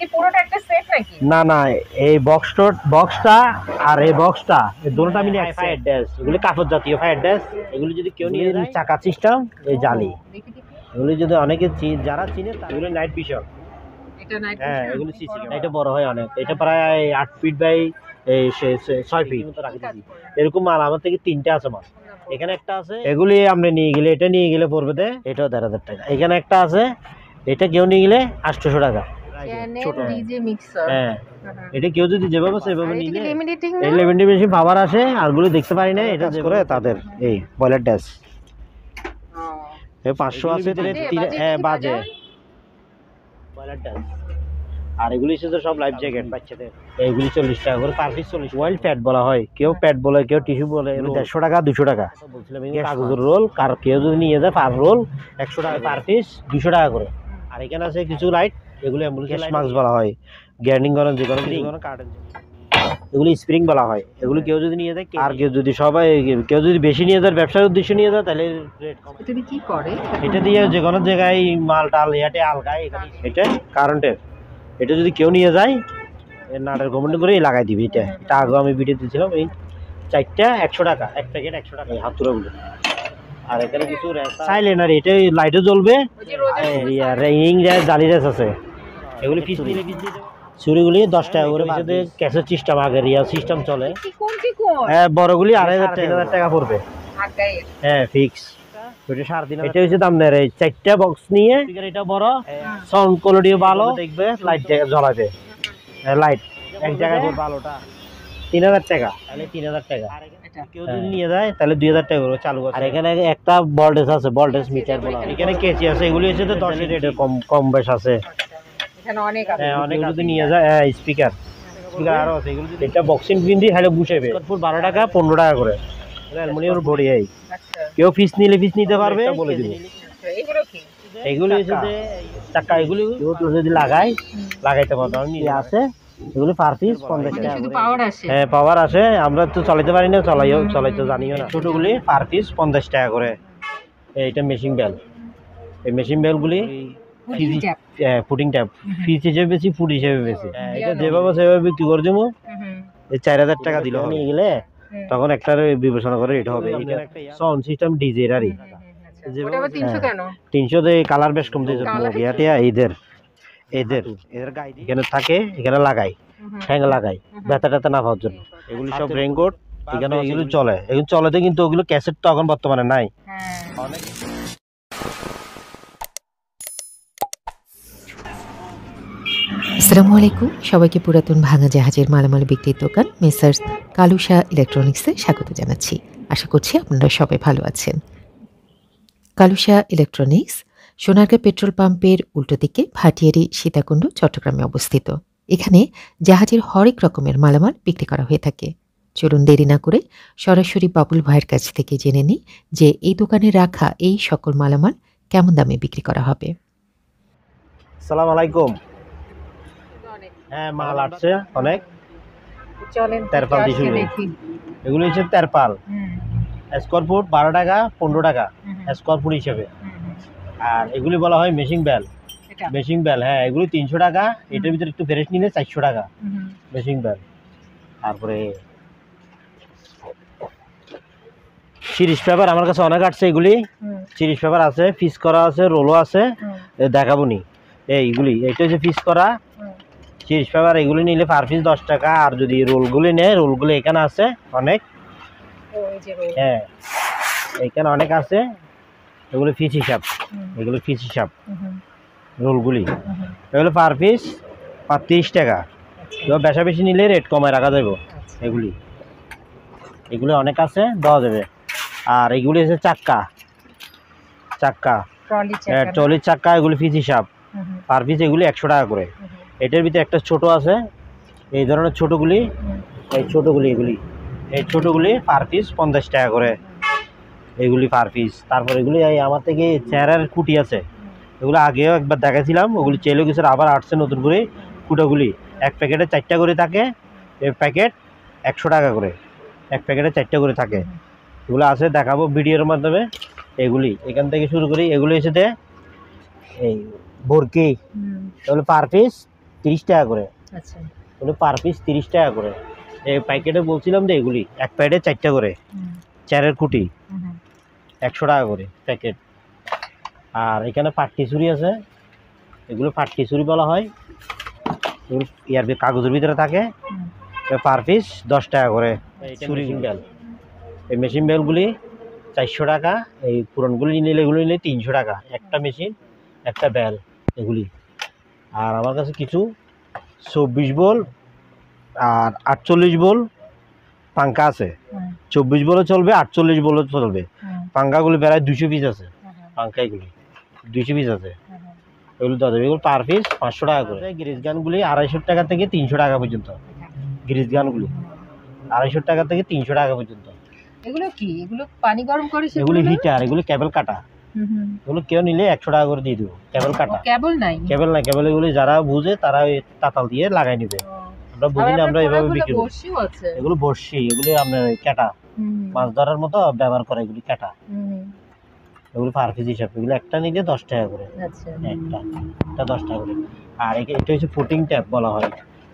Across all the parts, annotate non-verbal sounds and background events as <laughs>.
কি পুরোটা একটা সেট নাকি? না না এই বক্সটা বক্সটা আর এই বক্সটা এই দুটোটা মিলে ফায়ার ড্যাশ এগুলি কাপড় জাতীয় ফায়ার ড্যাশ এগুলি যদি কেউ নিয়ে যায়। চাকা সিস্টেম এই জালি। এগুলি যদি অনেকে যারা চিনে এগুলি নাইট এটা হ্যাঁ এগুলি সিসি এটা বড় হয় অনেক। এটা প্রায় আট ফিট বাই এই ছয় ফিট এরকম মাল আমার থেকে তিনটে আছে মাল। এখানে একটা আছে। এগুলি আমরা নিয়ে গেলে এটা নিয়ে গেলে পড়বে দে। এটাও দেড় হাজার টাকা। এখানে একটা আছে এটা কেউ নিয়ে গেলে আটশোশো টাকা। ছোট ডিজে মিক্সার হ্যাঁ। এটা কেউ যদি যেভাবে সেভাবে নিলে এই লেভেন্টি বেশি পাওয়ার আসে আরগুলো দেখতে পারি না এটা করে তাদের এই বয়লার ড্যাশ পাঁচশো আছে হ্যাঁ বাজে? বয়লার ড্যাশ আর এগুলি সব লাইফ জ্যাকেট বাচ্চাদের। এইগুলি চল্লিশ টাকা করে পার পিস চল্লিশ ওয়াইল্ড প্যাড বলা হয়। কেউ প্যাড বলে কেউ টিস্যু বলে দেড়শো টাকা দুশো টাকা। বলছিলাম কাগজের রোল কার কেউ যদি নিয়ে যায় পার রোল একশো টাকা পার পিস দুশো টাকা করে। আর এখানে আছে কিছু লাইট এগুলো অ্যাম্বুলেন্স মাস্ক বলা হয় গ্যান্ডিং করেন যে কোনো কিছু করেন এগুলো স্প্রিং বলা হয়। এগুলো কেউ যদি নিয়ে যায় আর কেউ যদি সবাই কেউ যদি বেশি নিয়ে যায় ব্যবসার উদ্দেশ্যে নিয়ে যায় তাহলে রেট কম। কি করে? এটা দিয়ে যে কোনো জায়গায় মাল টাল ইয়াতে আলগায় এটা কারেন্টের এটা যদি কেউ নিয়ে যায় নাটের গভর্নমেন্ট করে লাগাই দিবি এটা। এটা আগে আমি ভিডিও দিয়েছিলাম এই চারটা একশো টাকা এক প্যাকেট একশো টাকা। এই হাতুড়াগুলো আর এখানে কিছু সাইলেন্ট আর এটা লাইটও জ্বলবে। রিং জালি রেস আছে। এগুলি পিস নিলে পিস দিয়ে দেবো। চুরিগুলি দশ টাকা করে সাথে ক্যাশের সিস্টেম আগে রিয়া সিস্টেম চলে। কি কোন কি কোন? হ্যাঁ বড়গুলি আড়াই হাজার তিন হাজার টাকা পড়বে। হ্যাঁ ফিক্স ওটা সাড়ে তিন এটা হচ্ছে দাম নেই চারটা বক্স নিয়ে এটা বড়। সাউন্ড কোয়ালিটিও ভালো। দেখবে লাইট জ্বলাবে। লাইট এক জায়গায় তিন হাজার টাকা। তাহলে তিন হাজার টাকা। কেউ যদি নিয়ে যায় তাহলে দুই হাজার টাকা চালু আর এখানে একটা ভোল্টেজ আছে ভোল্টেজ মিটার এখানে কেসি আছে এগুলি হচ্ছে তো দশ রেটের কম কম বেশ আছে। এখানে অনেক আছে। হ্যাঁ অনেক যদি নিয়ে যায় হ্যাঁ স্পিকার স্পিকার আরও আছে এগুলো যদি- এটা বক্সিং দিয়ে বারো টাকা পনেরো টাকা করে। অ্যালুমিনিয়ামের বড়ি এই। আচ্ছা। কেউ পিস নিলে পিস নিতে পারবে। বলে দিব। আচ্ছা, এগুলো কি? এগুলি হচ্ছে যে চাকা এগুলি কেউ যদি লাগাই লাগাইতে পারবে আমি আছে? এগুলি পার পিস পঞ্চাশ মানে টাকা হ্যাঁ পাওয়ার আসে। আমরা তো চালাইতে পারি না চালাইও চালাইতে জানিও না। ছোটগুলি পার পিস পঞ্চাশ টাকা করে। এইটা মেশিন বেল এই মেশিন বেলগুলি। ফুটিং ট্যাপ ফিস হিসেবে বেশি ফুড হিসেবে বেশি। এটা যেভাবে সেভাবে বিক্রি করে দেবো এই চার হাজার টাকা দিলে নিয়ে গেলে তখন একটা বিবেচনা করে এটা হবে সাউন্ড সিস্টেম ডিজে এরারই আচ্ছা। ওটা তিনশো কেন? তিনশো কালার বেশ কম দিয়েছে এদের। এদের। এদের গায়ে এখানে থাকে এখানে লাগাই। হুম, ঠ্যাং লাগাই। ব্যথা ট্যাথা না পাওয়ার জন্য। এগুলি সব রেনকোট এখানে এগুলো চলে। এগুলো চলেতে কিন্তু ওগুলো ক্যাসেট তো এখন বর্তমানে নাই। হ্যাঁ। আসসালামু আলাইকুম সবাইকে পুরাতন ভাঙা জাহাজের মালামাল বিক্রির দোকান মেসার্স কালুশা ইলেকট্রনিক্সে স্বাগত জানাচ্ছি। আশা করছি আপনারা সবাই ভালো আছেন। কালুশা ইলেকট্রনিক্স, সোনারগাঁ পেট্রোল পাম্পের উল্টো দিকে ভাটিয়ারি সীতাকুণ্ড, চট্টগ্রামে অবস্থিত। এখানে জাহাজের হরেক রকমের মালামাল বিক্রি করা হয়ে থাকে। চলুন দেরি না করে সরাসরি বাবুল ভাইয়ের কাছ থেকে জেনে নিই যে এই দোকানে রাখা এই সকল মালামাল কেমন দামে বিক্রি করা হবে। সালাম আলাইকুম। হ্যাঁ মাল আসছে অনেক। চলেন তেরপাল দিয়ে শুরু। এগুলো হচ্ছে তেরপাল। স্কোয়ার ফুট বারো টাকা পনেরো টাকা স্কোয়ার ফুট হিসেবে। আর এগুলি বলা হয় মেশিং বেল মেশিং বেল হ্যাঁ এগুলি তিনশো টাকা। এটার ভিতরে একটু ফ্রেশ নিলে চারশো টাকা। মেশিং বেল তারপরে সিরিজ পেপার আমার কাছে অনেক আসছে এগুলি। সিরিজ পেপার আছে পিস করা আছে রোলও আছে। দেখাবো নি। এইগুলি এটা হচ্ছে পিস করা। সিরিজ পেপার এগুলি নিলে পার পিস দশ টাকা আর যদি রোলগুলি নেয় রোলগুলি এখানে আছে অনেক। হ্যাঁ এখানে অনেক আছে। এগুলো পিস হিসাব এগুলো পিস হিসাব। রোলগুলি। এগুলো পার পিস তিরিশ টাকা। তো বেশা বেশি নিলে রেট কমায় রাখা যাবে আচ্ছা। এগুলি। এগুলি অনেক আছে দেওয়া যাবে। আর এগুলি হচ্ছে চাক্কা। চাক্কা। হ্যাঁ। ট্রলির চাক্কা এগুলি পিস হিসাব। পার পিস এগুলি একশো টাকা করে। এটার ভিতরে একটা ছোট আছে। এই ধরনের ছোটগুলি এই ছোটগুলি এগুলি। এই ছোটগুলি পার পিস পঞ্চাশ টাকা করে। এগুলি পার পিস তারপর এগুলি এই আমার থেকে চেহারার কুটি আছে। এগুলো আগেও একবার দেখাছিলাম। ওগুলি চেলে গেছে আবার আসছে নতুন করে কুটোগুলি। এক প্যাকেটে চারটা করে থাকে। এই প্যাকেট একশো টাকা করে। এক প্যাকেটে চারটা করে থাকে। এগুলো আছে দেখাবো ভিডিওর মাধ্যমে। এগুলি এখান থেকে শুরু করি। এগুলি এসে এই বরকি। হুম, এগুলো পার পিস তিরিশ টাকা করে। আচ্ছা। এগুলো পার পিস তিরিশ টাকা করে। এই প্যাকেটে বলছিলাম যে এগুলি এক প্যাকেটে চারটা করে চারের খুঁটি। একশো টাকা করে প্যাকেট। আর এখানে পাটকি চুরি আছে এগুলো পাটকি চুরি বলা হয়। এগুলো ইয়ার কাগজের ভিতরে থাকে। পার পিস দশ টাকা করে চুরি বেল এই মেশিন বেলগুলি চারশো টাকা এই পুরনগুলি নিলে এগুলো নিলে তিনশো টাকা। একটা মেশিন একটা বেল এগুলি। আর আমার কাছে কিছু চব্বিশ বল আর আটচল্লিশ বোল পাঙ্কা আছে। চব্বিশ বলও চলবে আটচল্লিশ বলও চলবে। হুম, পাঙ্কাগুলি প্রায় দুশো পিস আছে হুম, হুম, পাঙ্কা এগুলি দুশো পিস আছে। এগুলো যাবে এগুলো পার পিস পাঁচশো টাকা করে। গ্রিজ গানগুলি আড়াইশো টাকা থেকে তিনশো টাকা পর্যন্ত। গ্রিজ গানগুলি আড়াইশো টাকা থেকে তিনশো টাকা পর্যন্ত। এগুলো কি? এগুলো পানি গরম করে এগুলি হিটার এগুলি কেবল কাটা হুম। কেউ নিলে একশো টাকা করে দিয়ে দেবো। কেবল কাটা। কেবল নাই? কেবল না কেবল এগুলি যারা বুঝে তারা ওই তাতাল দিয়ে লাগাই নিবে। আমরা বুঝি না আমরা এভাবে বিক্রি করি। এগুলো বর্ষি এগুলি আপনার কাটা। মাছ ধরার মতো ব্যবহার করে এগুলি কাটা। এগুলো পার পিস হিসাবে। এগুলো একটা নিলে দশ টাকা করে। আচ্ছা। একটা একটা দশ টাকা করে। আর এটা হচ্ছে ফুটিং ট্যাপ বলা হয়।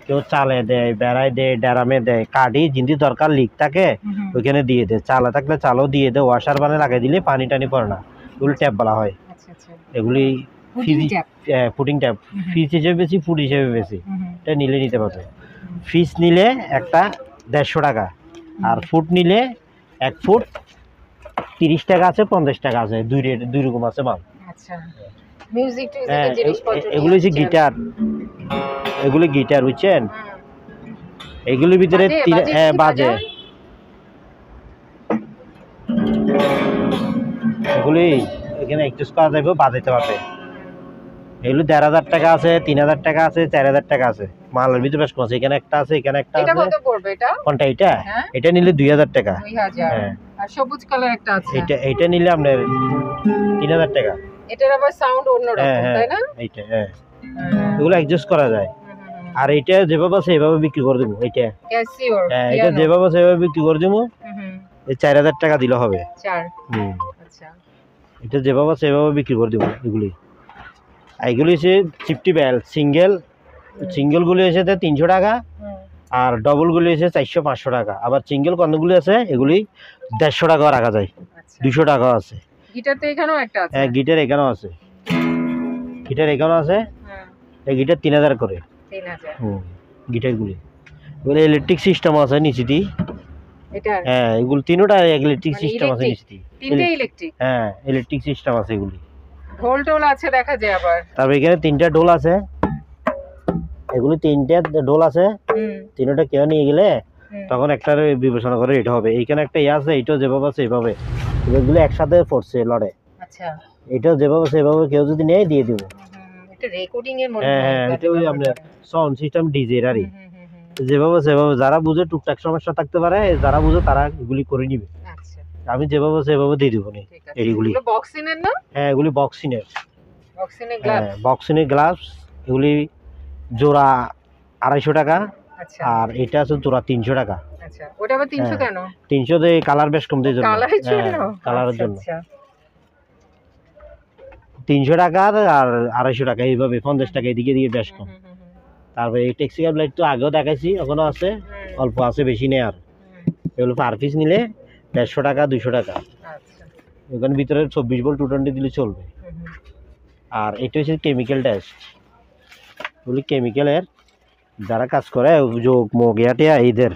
কেউ চালে দেয় বেড়ায় দেয় ড্যারামে দেয় কাঠি জিন্দি দরকার লিক থাকে। ওইখানে দিয়ে দেয়। চালা থাকলে চালও দিয়ে দেয় ওয়াশার বানে লাগিয়ে দিলে পানি টানি পড়ে না। এগুলো ট্যাপ বলা হয়। আচ্ছা আচ্ছা। এগুলি ফিজি- ট্যাপ। ফিজ হিসেবে বেশি ফুড হিসেবে বেশি। এটা নিলে নিতে পারবে। ফিস নিলে একটা দেড়শো টাকা। আর ফুট নিলে এক ফুট তিরিশ টাকা আছে পঞ্চাশ টাকা আছে। দুই রেট দুই রকম আছে মাল। আচ্ছা। মিউজিক হ্যাঁ টিউজিকের এ- জিনিসপত্র এ- এগুলো হচ্ছে গিটার এগুলো গিটার বুঝছেন। এগুলোর ভিতরে হ্যাঁ বাজে। এগুলি এখানে এক্সচেঞ্জ করা যাবে বাজাইতে পারবে। এগুলো দেড় হাজার টাকা আছে তিন হাজার টাকা আছে চার হাজার টাকা আছে। মালের ভিতরে বেশ কম আছে এখানে একটা আছে এখানে একটা আছে। এটা? কোনটা এটা? হ্যাঁ। এটা নিলে দুই হাজার টাকা। হ্যাঁ। সবুজ কালার একটা আছে। এইটা এইটা নিলে আপনার তিন হাজার টাকা। এটার আবার সাউন্ড হ্যাঁ অন্যরকম হ্যাঁ তাই না? এইটা হ্যাঁ। হ্যাঁ। এগুলো অ্যাডজাস্ট করা যায়। আর এটা যেভাবে আছে এভাবে বিক্রি করে দেবো এইটা। হ্যাঁ এটা যেভাবে আছে এভাবে বিক্রি করে দেবো। চার হাজার টাকা দিলে হবে। চার। হুম। আচ্ছা। এটা যেভাবে আছে এভাবে বিক্রি করে দেবো এগুলি। এগুলি হচ্ছে চিপটি বেল সিঙ্গেল সিঙ্গেলগুলি এসে তিনশো টাকা। আর ডবলগুলি এসে চারশো পাঁচশো টাকা। আবার সিঙ্গেল কতগুলি আছে এগুলি দেড়শো টাকাও রাখা যায় আচ্ছা। দুশো টাকাও আছে। গিটার তো এখানেও একটা আছে? হ্যাঁ গিটার এখানেও আছে। গিটার এখানেও আছে। হ্যাঁ। এই গিটার তিন হাজার করে। তিন হাজার। হুম গিটারগুলি। এগুলো ইলেকট্রিক সিস্টেম আছে নিচেটি। এটার? হ্যাঁ এগুলো তিনোটা ইলেকট্রিক মানে সিস্টেম আছে? নিচেটি তিনটে ইলেকট্রিক হ্যাঁ ইলেকট্রিক সিস্টেম আছে এগুলি। ঢোল টোল আছে দেখা যায় আবার। তারপর এখানে তিনটা ডোল আছে। এগুলো তিনটা ডোল আছে। তিনটা কেউ নিয়ে গেলে তখন একটা বিবেচনা করে এটা হবে। এইখানে একটা ইয়ে আছে এইটাও যেভাবে আছে এইভাবে এগুলো একসাথে পড়ছে লড়ে। আচ্ছা। এটাও যেভাবে আছে এভাবে কেউ যদি নেয় দিয়ে দিব। এটা রেকর্ডিং এর মনে হ্যাঁ হ্যাঁ এটা ওই আপনার সাউন্ড সিস্টেম আরই হুম, হুম, হুম। যেভাবে সেভাবে যারা বুঝে টুকটাক সমস্যা থাকতে পারে যারা বুঝে তারা এগুলি করে নিবে। আচ্ছা। আমি যেভাবে সেভাবে দিয়ে দিব এইগুলি। বক্সিনের না? হ্যাঁ এগুলি বক্সিনের হ্যাঁ বক্সিনের গ্লাভস এগুলি জোড়া আড়াইশো টাকা আচ্ছা। আর এটা আছে জোড়া তিনশো টাকা। আচ্ছা ওটা আবার তিনশো হ্যাঁ, কেন? তিনশো দিয়ে কালার বেশ জন্য কালারের জন্য? হ্যাঁ, কালারের জন্য। তিনশো টাকা আর আড়াইশো টাকা এইভাবে পঞ্চাশ টাকা এদিকে দিয়ে বেশ কম। তারপরে এই ট্যাক্সি ক্যাব লাইট তো আগেও দেখাইছি এখনও আছে অল্প আছে বেশি নেই আর। এগুলো পার পিস নিলে দেড়শো টাকা দুশো টাকা। আচ্ছা। ওখানে ভিতরে চব্বিশ বল টু টোয়েন্টি দিলে চলবে। আর এটা হচ্ছে কেমিক্যাল টেস্ট ওগুলি কেমিক্যালের যারা কাজ করে যোগ মগিয়াটিয়া এদের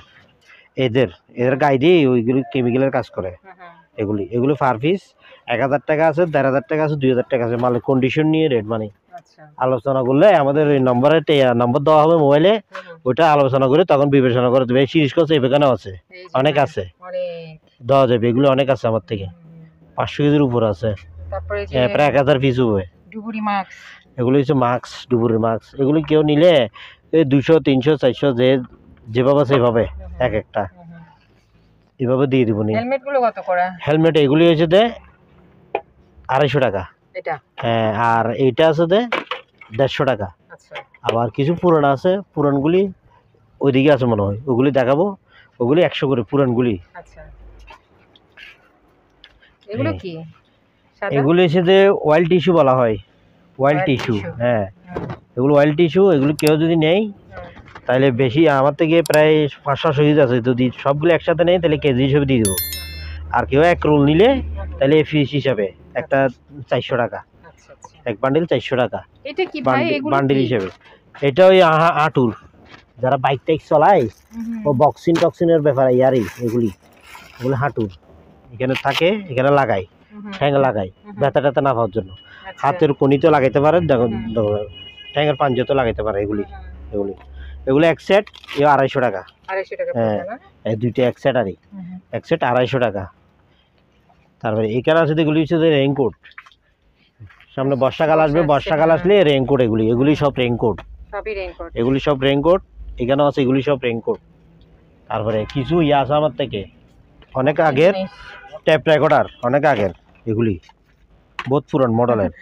এদের এদের গাই দিয়ে ওইগুলি কেমিক্যালের কাজ করে। এগুলি এগুলি পার পিস এক হাজার টাকা আছে দেড় হাজার টাকা আছে দুই হাজার টাকা আছে মালের কন্ডিশন নিয়ে রেট মানে আলোচনা করলে আমাদের ওই নম্বরে নম্বর দেওয়া হবে মোবাইলে। ওইটা আলোচনা করে তখন বিবেচনা করে দেবে। সিরিজ করছে এখানে আছে। অনেক আছে। দেওয়া যাবে। এগুলো অনেক আছে আমার থেকে। পাঁচশো কেজির উপর আছে। প্রায় এক হাজার পিস হবে। এগুলো হচ্ছে মাস্ক ডুবুরের মাস্ক এগুলো কেউ নিলে এই দুশো তিনশো চারশো যে যেভাবে সেভাবে এক একটা। এভাবে দিয়ে দিব নি হেলমেট এগুলি হচ্ছে দে আড়াইশো টাকা। হ্যাঁ আর এইটা আছে দে দেড়শো টাকা। আচ্ছা। আবার কিছু পুরান আছে পুরানগুলি ওইদিকে আছে মনে হয়। ওগুলি দেখাবো ওগুলি একশো করে পুরানগুলি। আচ্ছা। এগুলো হ্যাঁ। হচ্ছে যে ওয়াইল্ড টিস্যু বলা হয়। Wild টিস্যু হ্যাঁ। এগুলো অয়েল টিস্যু এগুলো কেউ যদি নেই তাহলে বেশি আমার থেকে প্রায় পাঁচ ছশো কেজি আছে। যদি সবগুলো একসাথে নেই তাহলে কেজি হিসেবে দিয়ে দেবো। আর কেউ এক রোল নিলে তাহলে ফিস হিসাবে একটা চারশো টাকা। এক বান্ডিল চারশো টাকা। এটা কি ভাই? বান্ডিল হিসেবে। এটা ওই আটুর যারা বাইক টাইক চলায় ও বক্সিং টক্সিনের ব্যাপার ইয়ারই এগুলি। এগুলি হাঁটুর এখানে থাকে এখানে লাগাই ঠ্যাং লাগাই ব্যথা ট্যাথা না পাওয়ার জন্য। আচ্ছা। হাতের কনিতেও লাগাইতে পারে ঠ্যাঙের পাঞ্জাতেও লাগাইতে পারে এগুলি এগুলি। এগুলো এক সেট এ আড়াইশো টাকা। হ্যাঁ। দুইটা এক সেট আরই। এক সেট আড়াইশো টাকা। তারপরে এখানে আছে এগুলি হচ্ছে রেইনকোট সামনে বর্ষাকাল আসবে বর্ষাকাল আসলে রেইনকোট এগুলি এগুলি সব রেইনকোট সবই রেইনকোট এগুলি সব রেইনকোট এখানেও আছে এগুলি সব রেইনকোট তারপরে কিছু ইয়ে আছে আমার থেকে অনেক আগের ট্যাপ রেকর্ডার অনেক আগের এগুলি বহুত পুরান মডেলের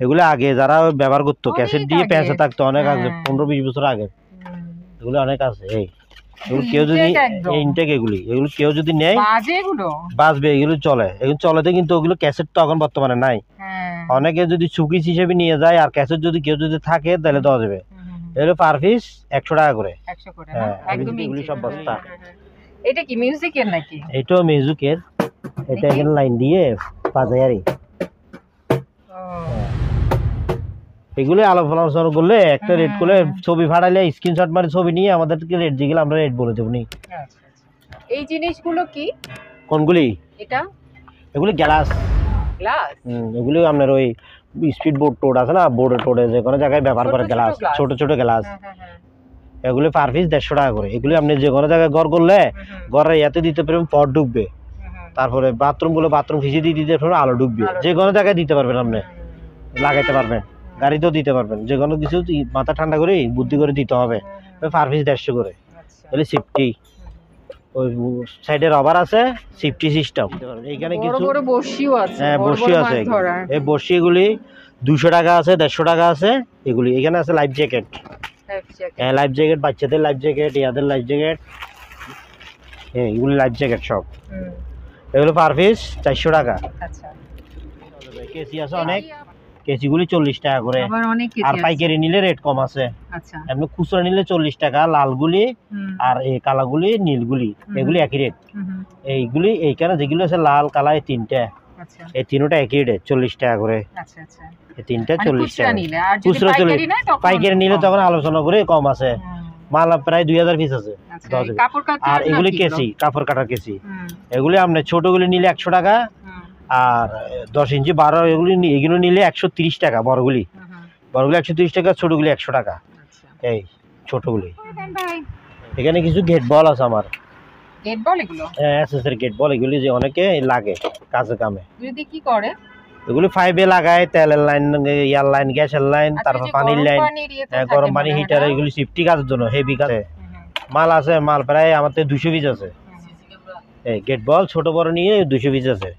এগুলি আগে যারা ব্যবহার করতো ক্যাসেট দিয়ে। প্যাঁচে থাকতো অনেক আগে হ্যাঁ। পনেরো বিশ বছর আগে। এগুলি অনেক আছে এই। এগুলো কেউ যদি ইনটেক এগুলি এগুলো কেউ যদি নেয় বাজে এগুলো? চলে। এগুলো চলেতে কিন্তু ওগুলো ক্যাসেট তো এখন বর্তমানে নাই। হ্যাঁ। অনেকে যদি হিসেবে নিয়ে যায় আর ক্যাসেট যদি কেউ যদি থাকে তাহলে দেওয়া যাবে। এগুলো পার পিস একশো টাকা করে। হ্যাঁ, এগুলি- সব বস্তা। এটা কি মিউজিকের নাকি? এটাও মিউজিকের এটা এখানে লাইন দিয়ে এগুলো আলোচনা আলোচনা করলে একটা রেট করলে হুম। ছবি ফাটাইলে স্ক্রিনশট মারি ছবি নিয়ে আমাদেরকে রেট যেগুলো আমরা রেট বলে দেবো নি। আচ্ছা, আচ্ছা। এই জিনিসগুলো কি? কোনগুলি? এটা? এগুলি গ্লাস গ্লাস এগুলি আপনার ওই স্পিড বোর্ড টোড আছে না? বোর্ডে টোডে যে কোনো জায়গায় ব্যবহার করে গ্লাস। ছোট ছোট গ্লাস হ্যাঁ হ্যাঁ হ্যাঁ। এগুলি পার পিস দেড়শো টাকা করে। এগুলি আপনি যে কোনো জায়গায় ঘর করলে হুম, ইয়াতে দিতে পারবেন পট হুম, তারপরে বাথরুমগুলো বাথরুম ফিসে দিয়ে দিতে পারবেন আলো ঢুকবে যে কোনো জায়গায় দিতে পারবেন আপনি। লাগাইতে পারবেন। গাড়িতেও দিতে পারবেন। যে কোনো কিছু মাথা ঠান্ডা করে বুদ্ধি করে দিতে হবে। পার পিস দেড়শো করে। আচ্ছা। তাহলে সিফটি ওই সাইডে রবার আছে সিফটি সিস্টেম এইখানে কিছু আছে হ্যাঁ বড় বসি বড় আছে এই বসি এগুলি দুশো টাকা আছে দেড়শো টাকা আছে এগুলি। এখানে আছে লাইফ জ্যাকেট হ্যাঁ লাইফ জ্যাকেট বাচ্চাদের লাইফ জ্যাকেট ইয়াদের লাইফ জ্যাকেট হ্যাঁ এগুলি লাইফ জ্যাকেট সব। এগুলো পার পিস চারশো টাকা। আচ্ছা। কেসি আছে অনেক। কেসিগুলি চল্লিশ টাকা করে। আর পাইকারি নিলে রেট কম আছে। আচ্ছা। এমনি খুচরা নিলে চল্লিশ টাকা লালগুলি আর এই কালাগুলি নীলগুলি। এগুলি একই রেট। এইগুলি এইখানে যেগুলো আছে লাল কালা এই তিনটে। আচ্ছা। এই তিনটা একই রেট চল্লিশ টাকা করে। আচ্ছা এই তিনটা মানে চল্লিশ টাকা খুচরা চল্লিশ পাইকারি নিলে তখন আলোচনা করে কম আছে। মাল প্রায় দুই হাজার পিস আছে। আর এগুলি কেসি কাপড় কাটার কেসি এগুলি আপনার ছোটগুলি নিলে একশো টাকা আর দশ ইঞ্চি বারো এগুলি এগুলো নিলে একশো তিরিশ টাকা বড়গুলি। হুম, হুম, বড়গুলি একশো তিরিশ টাকা ছোটগুলি একশো টাকা। আচ্ছা। এই ছোটগুলি। এখানে কিছু গেট বল আছে আমার। গেট বল এগুলো? এসএসের গেট বল এগুলি যে অনেকে লাগে কাজে কামে। যদি কি করে? এগুলি লাগায় তেলের লাইন ইয়ার লাইন গ্যাসের লাইন তারপর পানির লাইন হ্যাঁ, গরম পানি হিটার এগুলি সেফটি কাজের জন্য হেভি কাজে। মাল আছে মাল প্রায় আমাদের দুশো পিস আছে। এই গেট বল ছোট বড় নিয়ে দুশো পিস আছে।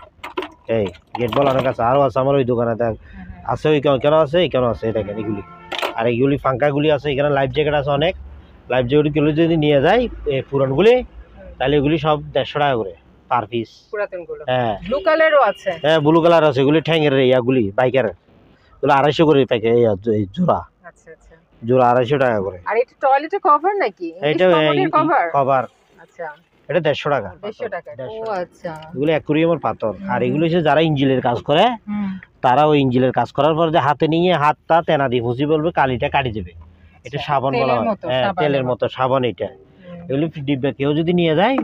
এই গেট বল অনেক আছে আরও আছে আমার ওই দোকানে দেখ। হুম, আছে ওই কেন আছে? কেন আছে? দেখেন এগুলি। আর এইগুলি ফাঙ্কাগুলি আছে এখানে লাইফ জ্যাকেট আছে অনেক। লাইফ জ্যাকেটগুলো যদি নিয়ে যায় এই পুরানগুলি তাহলে এগুলি সব দেড়শো টাকা করে পার পিস হ্যাঁ। ব্লু কালারও আছে। হ্যাঁ ব্লু কালার আছে এগুলি ঠ্যাঙের ইয়াগুলি বাইকের এগুলো আড়াইশো করে প্যাকে এই এই জোড়া। আচ্ছা আচ্ছা। জোড়া আড়াইশো টাকা করে। আর এটা টয়লেটের কভার নাকি? এটা কভার কভার আচ্ছা। এটা দেড়শো টাকা। আচ্ছা। এগুলো অ্যাকুরিয়ামের পাথর। আর। এগুলো হচ্ছে যারা ইঞ্জিলের কাজ করে তারা ওই ইঞ্জিলের কাজ করার পর যে হাতে নিয়ে হাতটা তেনা দিয়ে ফুসি বলবে কালিটা কাটি দেবে। এটা আচ্ছা, সাবান বলা তেলের হয়। মতো, হ্যাঁ তেলের মতো সাবান এটা। এগুলো ডিব্বে কেউ যদি নিয়ে যায়।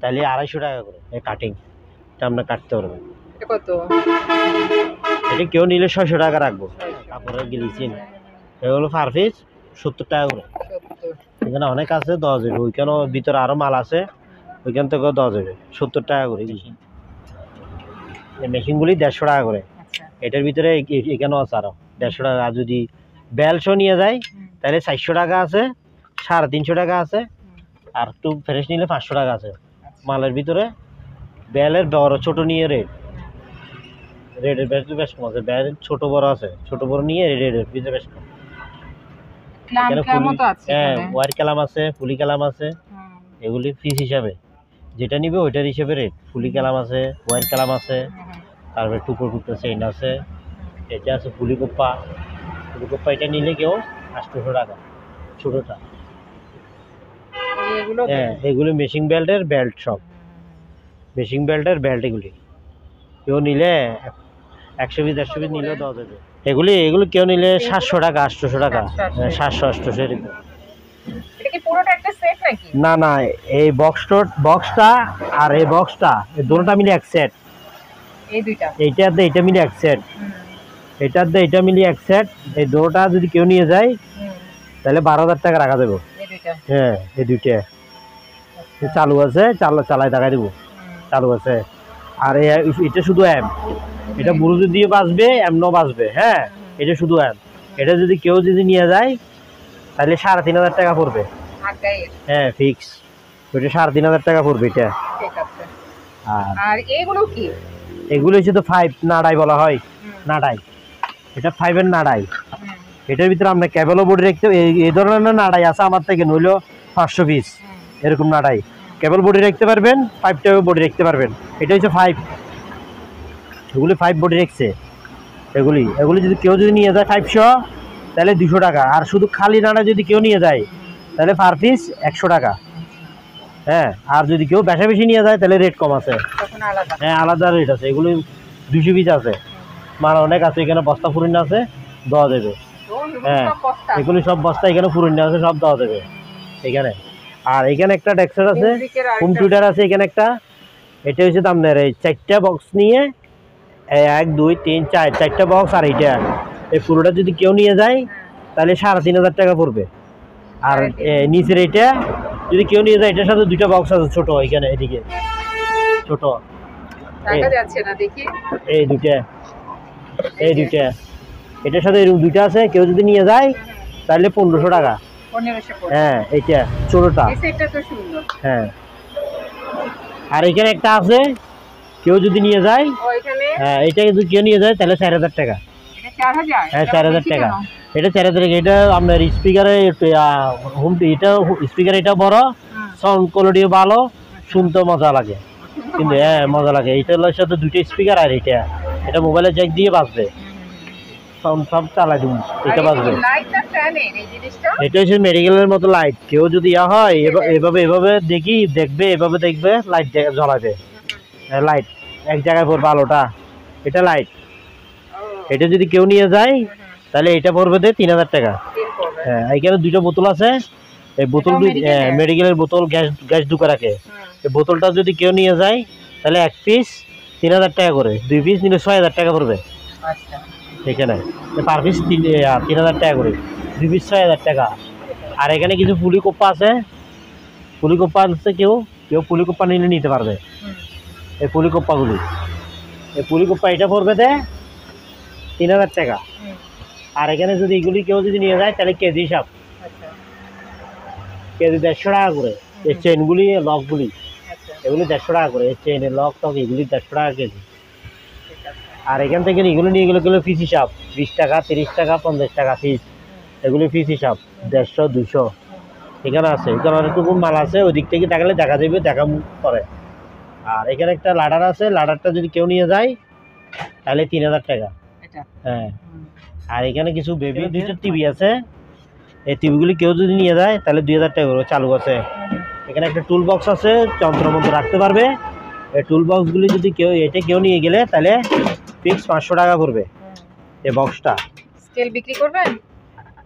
তাহলে আড়াইশো টাকা করে। এই কাটিং এটা আমরা কাটতে পারবেন এটা কেউ নিলে ছয়শো টাকা রাখব। কাপড়ের গিলিচিন এগুলো পার পিস সত্তর টাকা করে। এখানে অনেক আছে যাবে ওইখানেও ভিতরে আরও মাল আছে। ওইখান থেকেও দেওয়া যাবে সত্তর টাকা করে। এই মেশিনগুলি দেড়শো টাকা করে। আচ্ছা। এটার ভিতরে এখানেও আছে আরও দেড়শো টাকা। আর যদি বেলশো নিয়ে যায় তাহলে চারশো টাকা আছে সাড়ে তিনশো টাকা আছে আর একটু ফ্রেশ নিলে পাঁচশো টাকা আছে। আচ্ছা। মালের ভিতরে বেলের বড় ছোট নিয়ে রেট রেডের বেশ বেশ কম আছে বেল ছোট বড় আছে ছোট বড় নিয়ে রেডের ভিতরে বেশ কম। হ্যাঁ ওয়ার কালাম আছে ফুলি কালাম আছে এগুলি পিস হিসাবে। যেটা নিবে ওইটার হিসেবে রেট ফুলি কালাম আছে ওয়ার কালাম আছে তারপরে টুকরো টুকরো চেইন আছে এটা আছে ফুলি কোপ্পা। ফুলি কোপ্পা এটা নিলে কেউ আটশোশো টাকা ছোটোটা। হ্যাঁ এগুলি মেশিং বেল্টের বেল্ট সব। মেশিং বেল্টের বেল্ট এগুলি। কেউ নিলে একশো পিস দেড়শো পিস নিলেও দেওয়া যাবে এগুলি এগুলি কেউ নিলে সাতশো টাকা আটশোশো টাকা। সাতশো, হ্যাঁ, আটশোশো এরকম। এটা কি পুরোটা একটা সেট নাকি? না না এই বক্সটা বক্সটা আর এই বক্সটা এই দুটোটা মিলে এক সেট এই দুইটা? এইটার দিয়ে এটা মিলে এক সেট এটার দিয়ে এটা মিলে এক সেট এই দুটোটা যদি কেউ নিয়ে যায় তাহলে বারো হাজার টাকা রাখা দেবো হ্যাঁ এই দুইটা। চালু আছে চালা চালাই টাকা দেবো। চালু আছে। আর এটা শুধু অ্যাম এটা বুরুজু দিয়ে বাঁচবে এমনও বাঁচবে হ্যাঁ? এটা শুধু অ্যাম এটা যদি কেউ যদি নিয়ে যায় তাহলে সাড়ে তিন হাজার টাকা পড়বে। হ্যাঁ ফিক্স ওইটা সাড়ে তিন হাজার টাকা পড়বে এটা। ঠিক আর আর এগুলো কি? এগুলো হচ্ছে তো ফাইভ নাড়াই বলা হয়। নাড়াই। এটা ফাইভের নাড়াই। এটার ভিতরে আমরা ক্যাবেলও বোর্ডে রাখতে এই- ধরনের নাড়াই আছে আমার থেকে নইলেও পাঁচশো পিস এরকম নাড়াই। কেবল বডি রাখতে পারবেন বডি রাখতে পারবেন। এটা হচ্ছে ফাইভ এগুলি ফাইভ বডি রাখছে। এগুলি এগুলি যদি কেউ যদি নিয়ে যায় ফাইভশো তাহলে দুশো টাকা। আর শুধু খালি নাড়া যদি কেউ নিয়ে যায় তাহলে পার পিস একশো টাকা। হ্যাঁ আর যদি কেউ বেশা বেশি নিয়ে যায় তাহলে রেট কম আছে। হ্যাঁ আলাদা রেট আছে। এগুলি দুশো পিস আছে। মানে অনেক আছে এখানে বস্তা ফুরিন আছে দেওয়া দেবে হ্যাঁ, এগুলি সব বস্তা এখানে ফুরিন আছে সব দেওয়া দেবে এখানে। আর এখানে একটা ডেক্সার আছে কম্পিউটার আছে এখানে একটা। এটা হচ্ছে আপনার এই চারটা বক্স নিয়ে এক দুই তিন চার চারটা বক্স আর এইটা। এই পুরোটা যদি কেউ নিয়ে যায় তাহলে সাড়ে তিন হাজার টাকা পড়বে। আর নিচের এইটা যদি কেউ নিয়ে যায় এটার সাথে দুইটা বক্স আছে ছোট এখানে এদিকে। ছোট। এই। দুইটা। এই দুইটা। এটার সাথে এরকম দুইটা আছে কেউ যদি নিয়ে যায় তাহলে পনেরোশো টাকা। হ্যাঁ এইটা ছোটটা। হ্যাঁ। আর এখানে একটা আছে কেউ যদি নিয়ে যায় হ্যাঁ এটা যদি কেউ নিয়ে যায় তাহলে চার হাজার টাকা। এটা হ্যাঁ চার হাজার টাকা। এটা চার হাজার টাকা। এটা আপনার স্পিকারে হোম এটা স্পিকার এটা বড় সাউন্ড ভালো শুনতে মজা লাগে। কিন্তু <laughs> হ্যাঁ মজা লাগে। এইটার সাথে দুইটা স্পিকার আর এটা। এটা মোবাইলে জ্যাক দিয়ে বাজবে। সাউন্ড সব চালাই দিব। এটা বাজবে। এটা হচ্ছে মেডিকেলের মতো লাইট কেউ যদি ইয়া হয় এভাবে এভাবে দেখি দেখবে এভাবে দেখবে লাইট জ্বলাবে। লাইট এক জায়গায় পড়বে আলোটা। এটা লাইট এটা যদি কেউ নিয়ে যায় তাহলে এটা পড়বে দে তিন হাজার টাকা। হ্যাঁ এখানে দুইটা বোতল আছে? এই বোতল মেডিকেলের বোতল গ্যাস গ্যাস ঢুকে রাখে। এই বোতলটা যদি কেউ নিয়ে যায় তাহলে এক পিস তিন হাজার টাকা করে। দুই পিস নিলে ছয় হাজার টাকা পড়বে। আচ্ছা। এখানে। পার পিস তিন তিন হাজার টাকা করে। দুই পিস ছয় হাজার টাকা। আর এখানে কিছু পুলি কোপ্পা আছে। পুলি কোপ্পা আছে কেউ কেউ পুলি কোপ্পা নিলে নিতে পারবে। এই পুলি কোপ্পাগুলি এই পুলি কোপ্পা এটা পড়বে দে তিন হাজার টাকা। আর এখানে যদি এগুলি কেউ যদি নিয়ে যায় তাহলে কেজি হিসাব। আচ্ছা। কেজি দেড়শো টাকা করে। এই চেনগুলি লকগুলি আচ্ছা। এগুলি দেড়শো টাকা করে। এই চেনের লক টক এগুলি দেড়শো টাকা কেজি। আর এখান থেকে এগুলো নিয়ে গেলে গেলে ফিস হিসাব। বিশ টাকা তিরিশ টাকা পঞ্চাশ টাকা ফিস এগুলি ফিস হিসাব। দেড়শো দুশো। এখানে আছে। এখানে অনেকটুকু মাল আছে। ওই দিক থেকে দেখালে দেখা যাবে দেখা করে আর এখানে একটা লাডার আছে। লাডারটা যদি কেউ নিয়ে যায় তাহলে তিন হাজার টাকা। এটা। হ্যাঁ। আর এখানে কিছু বেবি দুইটা টিভি আছে। এই টিভিগুলি কেউ যদি নিয়ে যায় তাহলে দুই হাজার টাকা করে চালু আছে। এখানে একটা টুল বক্স আছে যন্ত্রের মধ্যে রাখতে পারবে। এই টুল বক্সগুলি যদি কেউ এটা কেউ নিয়ে গেলে তাহলে ফিক্স পাঁচশো টাকা পড়বে। এই বক্সটা স্কেল বিক্রি করবেন?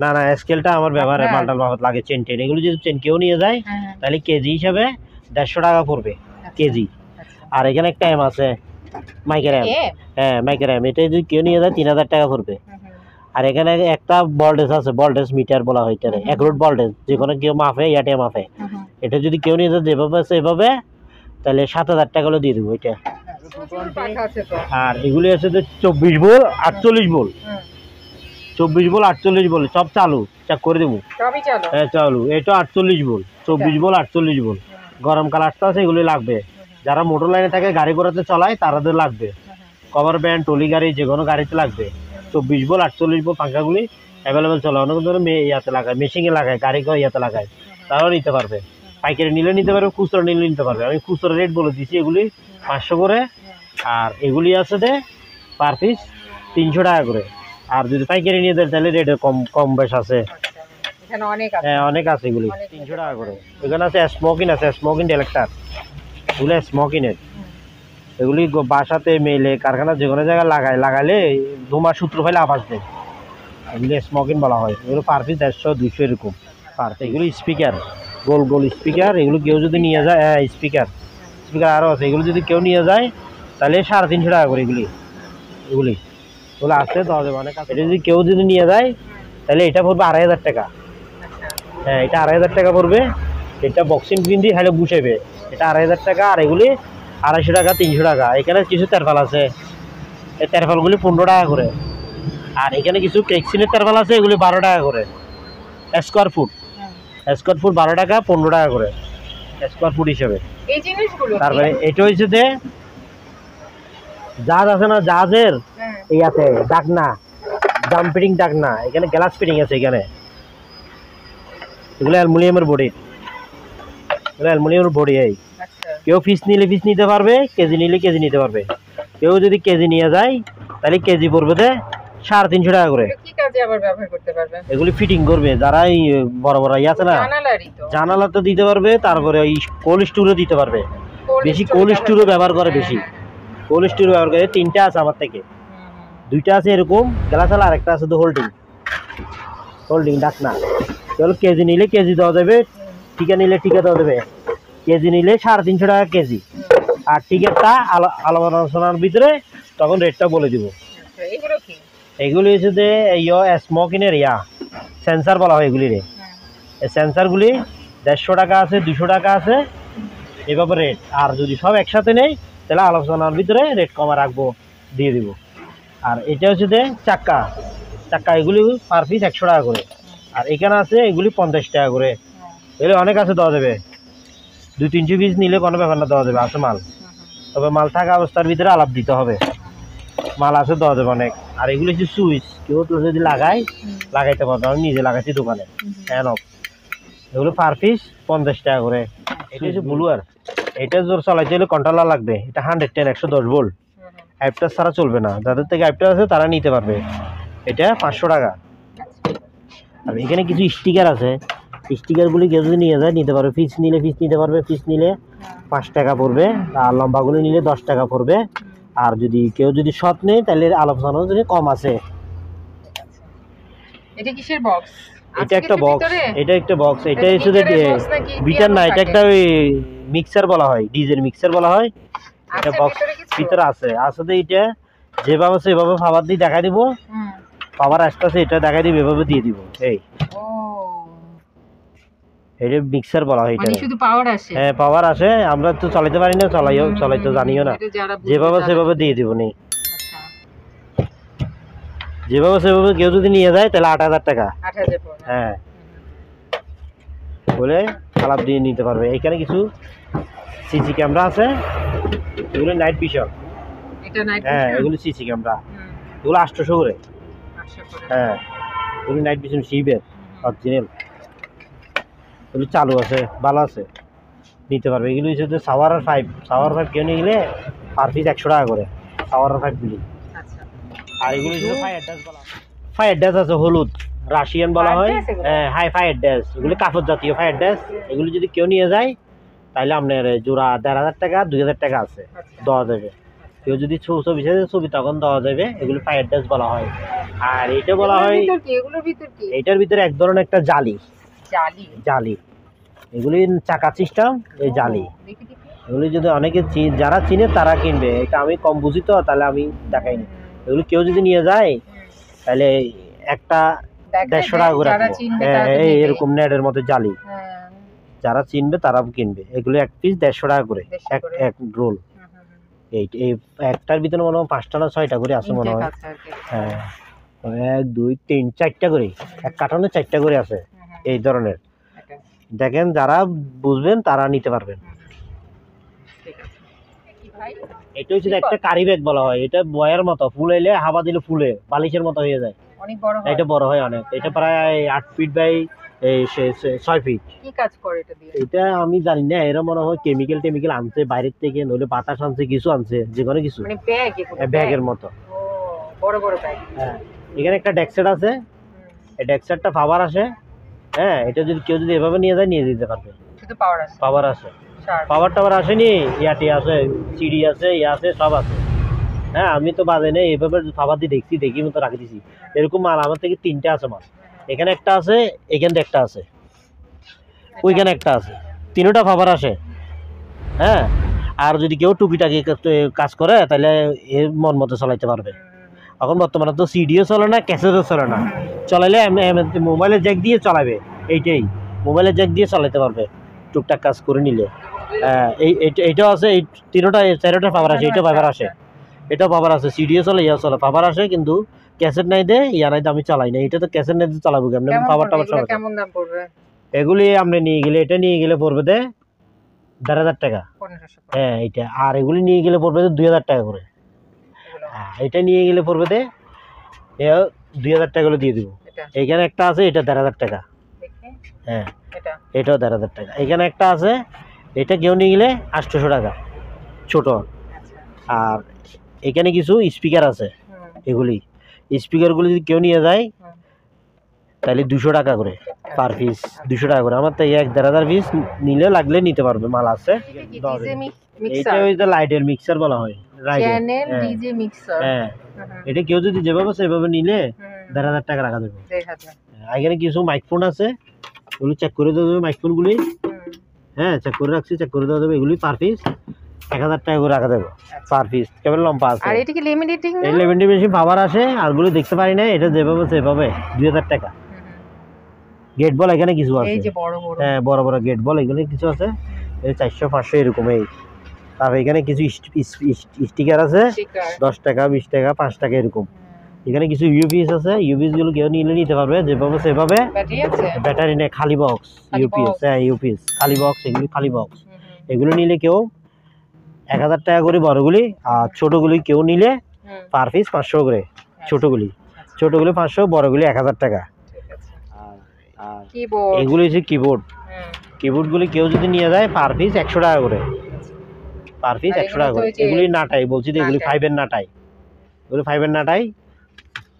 না না স্কেলটা আমার ব্যবহারে? মালটাল বাবদ লাগে চেন টেন। এগুলো যদি চেন কেউ নিয়ে যায় হ্যাঁ হ্যাঁ। তাহলে কেজি হিসাবে দেড়শো টাকা পড়বে কেজি। আচ্ছা। আর এখানে একটা এম আছে। মাইকের এ? হ্যাঁ মাইকের এটা যদি কেউ নিয়ে যায় তিন হাজার টাকা পড়বে। হুম, হুম, আর এখানে একটা ভোল্টেজ আছে ভোল্টেজ মিটার বলা হয় এটারে এক রোড ভোল্টেজ যে কোনো কেউ ইয়াটে। এটা যদি কেউ নিয়ে যায় যেভাবে আছে এভাবে তাহলে সাত হাজার টাকা হলে দিয়ে দেবো এটা। প্রচুর পাখা আছে তো। আর এগুলি আছে যে চব্বিশ বোল আটচল্লিশ বোল। চব্বিশ বোল আটচল্লিশ বোল সব চালু। চেক করে দেবো। হ্যাঁ চালু। এটা আটচল্লিশ বোল চব্বিশ বোল আটচল্লিশ বোল। গরমকাল আসতে আছে এগুলি লাগবে। যারা মোটর লাইনে থাকে গাড়ি ঘোড়াতে চালায় তাদের লাগবে। কভার ব্যান্ড টলি গাড়ি যে কোনো গাড়িতে লাগবে। চব্বিশ বোল আটচল্লিশ বোল পাঙ্খাগুলি অ্যাভেলেবেল চলে। অনেক ধরনের মে ইয়াতে লাগায় মেশিনে লাগায় গাড়ি ইয়াতে লাগায়। তারাও নিতে পারবে। পাইকারি নিলে নিতে পারবে খুচরো নিলে নিতে পারবে। আমি খুচরো রেট বলে দিচ্ছি এগুলি পাঁচশো করে। আর এগুলি আছে যে পার পিস তিনশো টাকা করে। আর যদি পাইকারি নিয়ে দেয় তাহলে রেটে কম কম বেশ আছে। হ্যাঁ অনেক আছে এগুলি। তিনশো টাকা করে। এখানে আছে স্মোকিন আছে স্মোকিন ডেলেক্টার এগুলো স্মোকিনের। এগুলি বাসাতে মেলে, কারখানা যে কোনো জায়গায় লাগায়, লাগালে ধোঁয়া সূত্র ফেলে আওয়াজ দেয়। এগুলি স্মোকিন বলা হয়। এগুলো পার পিস দেড়শো দুশো এরকম। পার এগুলো স্পিকার গোল গোল স্পিকার এগুলো কেউ যদি নিয়ে যায় হ্যাঁ স্পিকার স্পিকার আরও আছে। এগুলো যদি কেউ নিয়ে যায়, তাহলে সাড়ে তিনশো টাকা করে এগুলি এগুলি। এগুলো আছে দশ অনেক এটা যদি কেউ যদি নিয়ে যায়, তাহলে এটা পড়বে আড়াই হাজার টাকা। হ্যাঁ এটা আড়াই হাজার টাকা পড়বে। এটা বক্সিং দিয়ে খালি গুছাইবে এটা আড়াই হাজার টাকা আর এগুলি আড়াইশো টাকা তিনশো টাকা। এখানে কিছু তেরফাল আছে। এই তেরফালগুলি পনেরো টাকা করে। আর এখানে কিছু টেক্সিনের তেরফাল আছে এগুলি বারো টাকা করে। Square foot. হুম। স্কোয়ার ফুট বারো টাকা পনেরো টাকা করে। স্কোয়ার ফুট হিসেবে? তারপরে এটা হচ্ছে যে জাহাজ আছে না জাহাজের হ্যাঁ। এই আছে ডাকনা। জাম ফিটিং ডাকনা। এখানে গ্লাস ফিটিং আছে এখানে। এগুলো অ্যালুমিনিয়ামের বডি। এগুলো অ্যালুমিনিয়ামের বডি এই। আচ্ছা। কেউ পিস নিলে পিস নিতে পারবে কেজি নিলে কেজি নিতে পারবে। কেউ যদি কেজি নিয়ে যায় তাহলে কেজি পড়বে দে সাড়ে তিনশো টাকা করে। এগুলো ফিটিং করবে যারা এই বড় বড় ইয়ে আছে না জানালাতে দিতে পারবে তারপরে ওই কোল্ড স্টোরে দিতে পারবে। বেশি কোল্ড ব্যবহার স্টোরে ব্যবহার করে হ্যাঁ, বেশি। হ্যাঁ। কোল্ড স্টোর ব্যবহার করে তিনটা আছে আমার থেকে। দুইটা আছে এরকম গ্লাস আর আরেকটা আছে তো হোল্ডিং হোল্ডিং ডাকনা। চলো কেজি নিলে কেজি দেওয়া যাবে টিকা নিলে টিকা দেওয়া যাবে কেজি নিলে সাড়ে তিনশো টাকা কেজি। আর টিকিটটা আলোচনার ভিতরে তখন রেটটা বলে দিব। এগুলো হচ্ছে যে ইয় স্মোকিনের ইয়া। সেন্সার বলা হয় এগুলি রে হ্যাঁ। এই সেন্সারগুলি দেড়শো টাকা আছে দুশো টাকা আছে। এভাবে রেট। আর যদি সব একসাথে নেই তাহলে আলোচনার ভিতরে রেট কমা রাখব দিয়ে দিব। আর এটা হচ্ছে যে চাক্কা। চাক্কা এগুলি পার পিস একশো টাকা করে। আর এখানে আছে এগুলি পঞ্চাশ টাকা করে। হ্যাঁ। এগুলি অনেক আছে দেওয়া যাবে। দুই তিনশো পিস নিলে কোনো ব্যাপার না দেওয়া যাবে আছে মাল। তবে মাল থাকা অবস্থার ভিতরে আলাপ দিতে হবে। মাল আছে দেওয়া যাবে অনেক। আর এগুলি হচ্ছে সুইচ। কেউ তো যদি লাগাই লাগাইতে পারবে আমি নিজে লাগাইছি দোকানে। অফ এগুলো পার পিস পঞ্চাশ টাকা করে। এটা হচ্ছে ব্লুয়ার। এটা জোর চালাইতে হলে কন্ট্রোলার লাগবে। এটা হান্ড্রেড টেন একশো দশ ভোল্ট হুম। ছাড়া চলবে না। যাদের থেকে অ্যাপটা আছে তারা নিতে পারবে। এটা পাঁচশো টাকা। আর এখানে কিছু স্টিকার আছে। স্টিকারগুলি কেউ যদি নিয়ে যায় নিতে পারবে। পিস নিলে পিস নিতে পারবে পিস নিলে পাঁচ টাকা পড়বে। আর লম্বাগুলো নিলে দশ টাকা পড়বে। আর যদি কেউ যদি শর্ট নেই তাহলে আলোচনা যদি কম আছে। এটা কিসের বক্স এটা একটা বক্স এটা একটা বক্স এটা হচ্ছে বিটার না এটা একটা ওই মিক্সার বলা হয় ডিজেল মিক্সার বলা হয়। এটা বক্স ভিতরে আছে। আসলে এটা যেভাবে এভাবে পাওয়ার দিয়ে দেখা দিব। পাওয়ার আসতেছে এটা দেখা দিব এভাবে দিয়ে দিব। এই। এটা মিক্সার বলা হয় এটা মানে শুধু পাওয়ার আসে? হ্যাঁ পাওয়ার আসে আমরা তো চালাতে পারি না চালাইও চালাইতে জানিও না। যেভাবে সেভাবে দিয়ে দিব নি আচ্ছা, যেভাবে সেভাবে কেউ যদি নিয়ে যায় তাহলে আট হাজার টাকা। হ্যাঁ। বলে খারাপ দিয়ে নিতে পারবে। এখানে কিছু সিসি ক্যামেরা আছে। এগুলো নাইট ভিশন হ্যাঁ এগুলো সিসি ক্যামেরা এগুলো আটশোশো করে। হ্যাঁ। এগুলো নাইট ভিশন শিবের অরিজিনাল এগুলো চালু আছে ভালো আছে। নিতে পারবে। এগুলো হচ্ছে যে সাওয়ার আর ফাইভ সাওয়ার ফাইভ কেউ নিয়ে গেলে পার পিস একশো টাকা করে। সাওয়ার আর ফাইভগুলি আচ্ছা। আর এগুলো হচ্ছে ফায়ার ড্যাস বলা ফায়ার ড্যাস আছে হলুদ রাশিয়ান বলা হয়। হ্যাঁ হাই ফায়ার ড্যাস এগুলো কাপড় জাতীয় ফায়ার ড্যাস এগুলো যদি কেউ নিয়ে যায় তাহলে আপনার জোড়া দেড় হাজার টাকা দুই হাজার টাকা আছে। আচ্ছা। দেওয়া যাবে। কেউ যদি ছবি ছবি তখন দেওয়া যাবে। এগুলো ফায়ার ড্যাস বলা হয়। আর এটা বলা হয় এটার ভিতরে এক ধরনের একটা জালি। জালি। জালি। এগুলি চাকা সিস্টেম এই জালি। এগুলি যদি অনেকে যারা চিনে তারা কিনবে। এটা আমি কম বুঝি তো তাহলে আমি দেখাইনি। এগুলি কেউ যদি নিয়ে যায় তাহলে একটা দেড়শো টাকা করে। হ্যাঁ, এই এরকম নেটের মধ্যে জালি। হ্যাঁ, যারা চিনবে তারা কিনবে। এগুলো এক পিস দেড়শো টাকা করে এক এক রোল। এই এই একটার ভিতরে মনে হয় পাঁচটা না ছয়টা করে আছে মনে হয়। হ্যাঁ। এক দুই তিন চারটা করে। এক কার্টনে চারটা করে আছে। এই ধরনের। দেখেন যারা বুঝবেন তারা নিতে পারবেন? এটা হচ্ছে একটা কারি ব্যাগ বলা হয়। এটা বয়ের মতো ফুল এলে হাওয়া দিলে ফুলে বালিশের মতো হয়ে যায়। অনেক বড় এটা বড় হয় অনেক। এটা প্রায় আট ফিট বাই এই ছয় ফিট কি কাজ করে এটা দিয়ে? এটা আমি জানি না এরা মনে হয় কেমিক্যাল টেমিক্যাল আনছে বাইরের থেকে নইলে বাতাস আনছে কিছু আনছে যে কোনো কিছু। মানে ব্যাগ ব্যাগের মতো। বড় বড় ব্যাগ। হ্যাঁ। এখানে একটা ডেক্সেট আছে। এই ডেক্সেটটা পাওয়ার আসে। হ্যাঁ এটা যদি কেউ যদি এভাবে নিয়ে যায় নিয়ে দিতে পারবে। শুধু পাওয়ার আছে পাওয়ার আছে পাওয়ার টাওয়ার আসেনি ইয়াটি আছে সিডি আছে ইয়ে আছে সব আছে। হ্যাঁ আমি তো বাজে নেই এভাবে পাওয়ার দিয়ে দেখছি দেখি মতো রাখি দিছি। এরকম মাল আমার থেকে তিনটে আছে মাল। এখানে একটা আছে এখানে একটা আছে। ওইখানে একটা আছে। তিনোটা পাওয়ার আসে। হ্যাঁ আর যদি কেউ টুকিটাকি কাজ করে তাহলে এর মন মতো চালাইতে পারবে। এখন বর্তমানে তো সিডিও চলে না ক্যাসেটও চলে না। চালাইলে মোবাইলের জ্যাক দিয়ে চালাবে এইটাই। মোবাইলের জ্যাক দিয়ে চালাতে পারবে টুকটাক কাজ করে নিলে। হ্যাঁ, এই এইটা- এইটাও আছে এই তিনোটা চারোটা পাওয়ার আছে এইটাও পাওয়ার আসে এটাও পাওয়ার আছে সিডিও চলে ইয়া চলে পাওয়ার আসে কিন্তু ক্যাসেট নাই দে ইয়া নাই আমি চালাই না এটা তো ক্যাসেট নাই দিয়ে চালাবো কেমন? পাওয়ার পড়বে? টাওয়ার সব কেমন দাম পড়বে? এগুলি আপনি নিয়ে গেলে এটা নিয়ে গেলে পড়বে দে দেড় হাজার টাকা। হ্যাঁ এইটা। আর এগুলি নিয়ে গেলে পড়বে দুই হাজার টাকা করে। এটা নিয়ে গেলে পড়বে দে এ দুই হাজার টাকা করে দিয়ে দিব। এখানে একটা আছে এটা দেড় হাজার টাকা। হ্যাঁ। এটাও দেড় হাজার টাকা। এখানে একটা আছে এটা কেউ নিয়ে গেলে আটশোশো টাকা ছোট। আচ্ছা। আর এখানে কিছু স্পিকার আছে এগুলি। স্পিকারগুলি যদি কেউ নিয়ে যায় তাহলে দুশো টাকা করে পার পিস দুশো টাকা করে। আমার তো এক দেড় হাজার পিস নিলে লাগলে নিতে পারবে মাল আছে। ওই যে লাইটের মিক্সার বলা হয় চ্যানেল হ্যাঁ। ডিজে মিক্সার হ্যাঁ। এটা কেউ যদি যেভাবে সেভাবে নিলে দেড় হাজার টাকা রাখা আর এখানে কিছু মাইকফোন আছে ওগুলো চেক করে দেওয়া যাবে মাইকফোনগুলি হ্যাঁ চেক করে রাখছি চেক করে দেওয়া যাবে এগুলি পার পিস এক হাজার টাকা করে রাখা দেবে পার পিস কেবল লম্বা আছে। আর এটা কি লিমিটেডিং এই মেশিন পাওয়ার আসে আরগুলো দেখতে পারি না এটা যেভাবে সেভাবে দুই হাজার টাকা। গেট বল এখানে কিছু আছে। এই যে বড় বড়। হ্যাঁ বড় বড় গেট বল এগুলো কিছু আছে এই চারশো পাঁচশো এরকম এই। তারপর এখানে কিছু স্টিকার আছে। দশ টাকা বিশ টাকা পাঁচ টাকা এরকম। এখানে কিছু ইউপিএস আছে। ইউপিএসগুলো কেউ নিলে নিতে পারবে যেভাবে সেভাবে ব্যাটারি নেই খালি বক্স ইউপিএস। হ্যাঁ ইউপিএস খালি বক্স এগুলি খালি বক্স এগুলো নিলে কেউ এক হাজার টাকা করে বড়গুলি আর ছোটোগুলি কেউ নিলে পার পিস পাঁচশো করে আচ্ছা, ছোটোগুলি। ছোটোগুলি পাঁচশো বড়গুলি এক হাজার টাকা। এগুলি হচ্ছে কিবোর্ড কিবোর্ডগুলি কেউ যদি নিয়ে যায় পার পিস একশো টাকা করে। পার পিস একশো টাকা করে। এগুলি নাটাই বলছি তো এগুলি ফাইভের নাটাই। এগুলি ফাইভের নাটাই।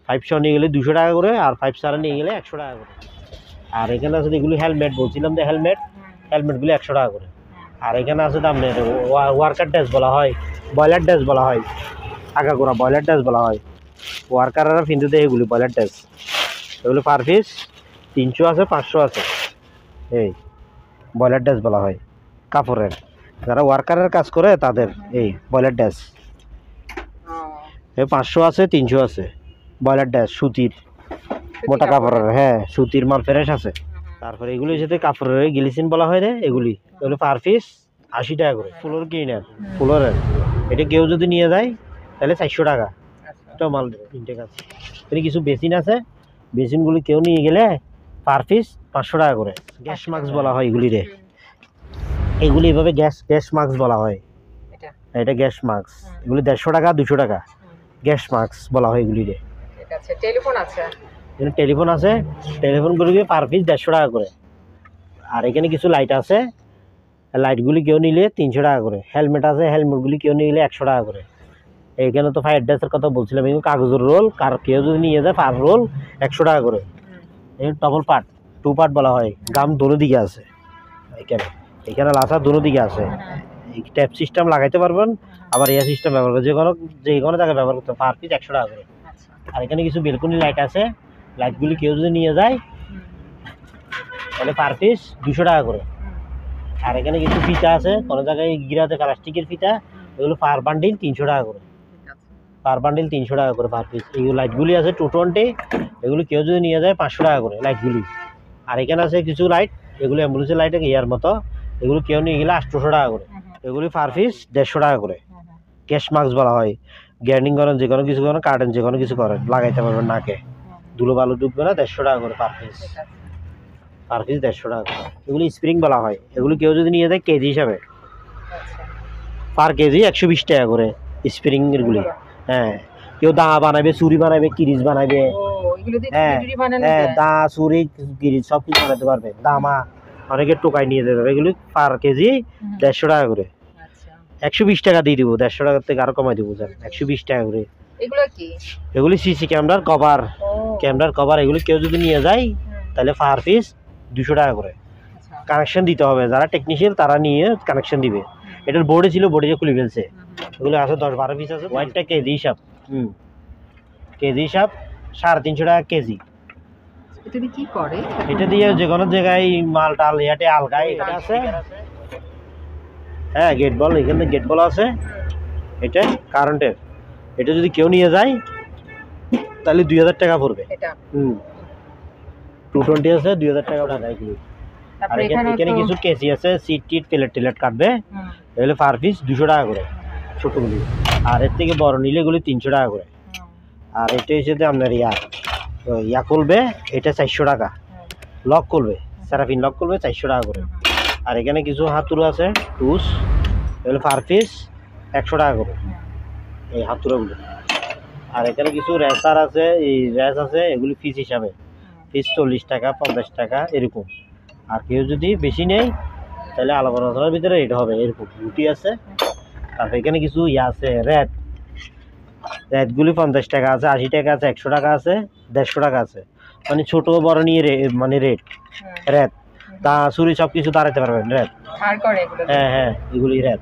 ফাইভ শো নিয়ে গেলে দুশো টাকা করে আর ফাইভ স্টার নিয়ে গেলে একশো টাকা করে। আর এখানে আছে এগুলি হেলমেট বলছিলাম যে হেলমেট হেলমেটগুলি একশো টাকা করে। আর এখানে আছে তো আপনার ওয়ার্কার ড্রেস বলা হয় ব্রয়লার ড্রেস বলা হয় আগাগোড়া ব্রয়লার ড্রেস বলা হয়। ওয়ার্কাররা কিন্তু দেয় এগুলি ব্রয়লার ড্রেস এগুলো পার পিস তিনশো আছে পাঁচশো আছে। এই ব্রয়লার ড্রেস বলা হয় কাপড়ের। যারা ওয়ার্কারের কাজ করে তাদের এই বয়লার ড্রেস ও, এই পাঁচশো আছে তিনশো আছে। বয়লার ড্রেস সুতির সুতি মোটা কাপড়ের। হ্যাঁ সুতির মাল ফ্রেশ আছে। তারপরে এগুলি সাথে কাপড়ের গিলিসিন বলা হয় রে এগুলি। এগুলো পার পিস আশি টাকা করে ফুলোর কিনার ফুলোরের এটা কেউ যদি নিয়ে যায় তাহলে চারশো টাকা। আচ্ছা, এটাও মাল দেবে তিনটে কাজ। এখানে কিছু বেসিন আছে। বেসিনগুলি কেউ নিয়ে গেলে পার পিস পাঁচশো টাকা করে। গ্যাস মাস্ক বলা হয় এগুলি রে এগুলি এভাবে গ্যাস গ্যাস মাস্ক বলা হয়। এটা? এটা গ্যাস মাস্ক। এগুলি দেড়শো টাকা দুশো টাকা। গ্যাস মাস্ক বলা হয় এগুলি রে টেলিফোন আছে? এখানে টেলিফোন আছে। টেলিফোনগুলি পার পিস দেড়শো টাকা করে। আর এখানে কিছু লাইট আছে। লাইটগুলি কেউ নিলে তিনশো টাকা করে। হেলমেট আছে হেলমেটগুলি কেউ নিলে একশো টাকা করে। এইখানে তো ফায়ার ড্রেসের কথা বলছিলাম। এগুলো কাগজের রোল কার কেউ যদি নিয়ে যায় পার রোল একশো টাকা করে। এই ডবল পার্ট টু পার্ট বলা হয়। গাম দোনো দিকে আছে। এখানে। এখানে লাসা দোনো দিকে আছে। ট্যাপ সিস্টেম লাগাইতে পারবেন, আবার এয়ার সিস্টেম ব্যবহার করে যে কোনো যে কোনো জায়গায় ব্যবহার করতে পার পিস একশো টাকা করে। আর এখানে কিছু বেলকনি লাইট আছে। লাইটগুলি কেউ যদি নিয়ে যায়, তাহলে পার পিস দুশো টাকা করে। আর এখানে কিছু ফিতা আছে, কোনো জায়গায় গিরাতে প্লাস্টিকের ফিতা, এগুলো পার বান্ডিল তিনশো টাকা করে। পার বান্ডিল তিনশো টাকা করে পার পিস এইগুলো লাইটগুলি আছে টু টোয়েন্টি এগুলো কেউ যদি নিয়ে যায় পাঁচশো টাকা করে লাইটগুলি আর এখানে আছে কিছু লাইট এগুলো অ্যাম্বুলেন্সের লাইট ইয়ার মতো। এগুলো কেউ নিয়ে গেলে আটশোশো টাকা করে। এগুলি পার পিস দেড়শো টাকা করে। ক্যাশ মাস্ক বলা হয়। গ্যান্ডিং করেন যে কোনো কিছু করেন কাটেন যে কোনো কিছু করেন লাগাইতে পারবেন নাকে। হুম, ধুলো বালু ডুববে না দেড়শো টাকা করে পার পিস পার পিস দেড়শো টাকা করে। এগুলি স্প্রিং বলা হয়। এগুলি কেউ যদি নিয়ে যায় কেজি হিসাবে। আচ্ছা, পার কেজি একশো বিশ টাকা করে স্প্রিং এরগুলি। হ্যাঁ। কেউ দা বানাবে চুরি বানাবে কিরিচ বানাবে। হ্যাঁ, হ্যাঁ দা চুরি কিরিচ সব কিছু বানাতে পারবে। দামা। অনেকে টোকাই নিয়ে যেতে এগুলি পার কেজি দেড়শো টাকা করে। আচ্ছা, একশো বিশ টাকা দিয়ে দিব দেড়শো টাকার থেকে আরও কমাই দিব স্যার একশো বিশ টাকা করে। এগুলো সিসি ক্যামেরার কভার। ক্যামেরার কভার এগুলি কেউ যদি নিয়ে যায় তাহলে পার পিস দুশো টাকা করে। আচ্ছা। কানেকশন দিতে হবে যারা টেকনিশিয়ান তারা নিয়ে কানেকশন দিবে। এটার বোর্ডে ছিল বোর্ডে যে খুলে ফেলছে। এগুলো আছে দশ বারো পিস আছে ওয়াইটটা কেজি হিসাব। হুম। কেজি হিসাব সাড়ে তিনশো টাকা কেজি। তুমি কি করে? এটা দিয়ে যে কোনো জায়গায় মাল টাল ইয়াতে আলগায় এটা আছে। হ্যাঁ গেট বল এখানে গেট বল আছে। এটা কারেন্টের এটা যদি কেউ নিয়ে যায় তাহলে দুই হাজার টাকা পড়বে। হুম। টু টোয়েন্টি আছে দুই হাজার টাকা টাকা এগুলো আর এখানে কিছু কেসি আছে সিট টিট প্লেট টেলেট কাটবে। এগুলো পার পিস দুশো টাকা করে ছোটোগুলি। আর এর থেকে বড় নিলে এগুলি তিনশো টাকা করে। আর এটা যে আপনার ইয়া তো ইয়া করবে এটা চারশো টাকা। লক করবে স্যারাফিন লক করবে চারশো টাকা করে। আর এখানে কিছু হাতুড়ো আছে, টুস, এগুলো পার পিস, একশো টাকা করে। এই হাতুড়োগুলো। আর এখানে কিছু র্যাসার আছে, এই র্যাস আছে, এগুলি পিস হিসাবে। পিস চল্লিশ টাকা, পঞ্চাশ টাকা, এরকম। আর কেউ যদি বেশি নেয়, তাহলে আলাদা আলোচনার ভিতরে এটা হবে, এরকম। রুটি আছে, তারপর এখানে কিছু ইয়ে আছে র্যাট র্যাটগুলি পঞ্চাশ টাকা আছে আশি টাকা আছে একশো টাকা আছে দেড়শো টাকা আছে। মানে ছোট বড় নিয়ে রে- মানে রেট র্যাট তা চুরি সব কিছু দাঁড়াতে পারবেন এগুলো। হ্যাঁ হ্যাঁ এগুলি র্যাট